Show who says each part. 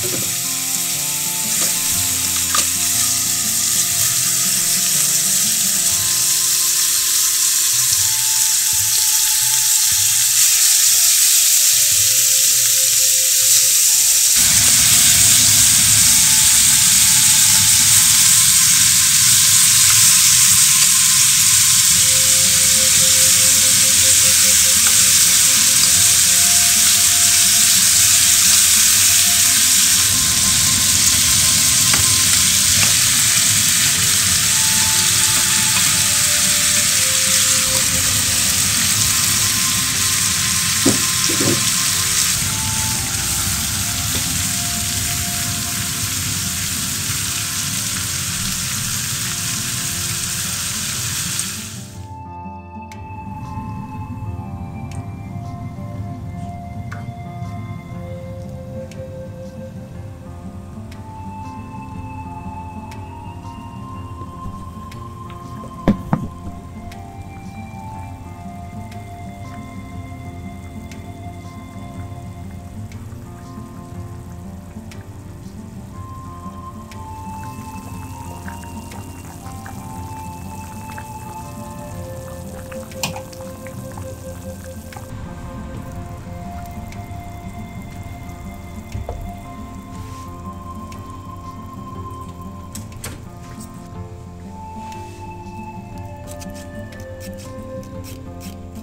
Speaker 1: Thank you. フフフ。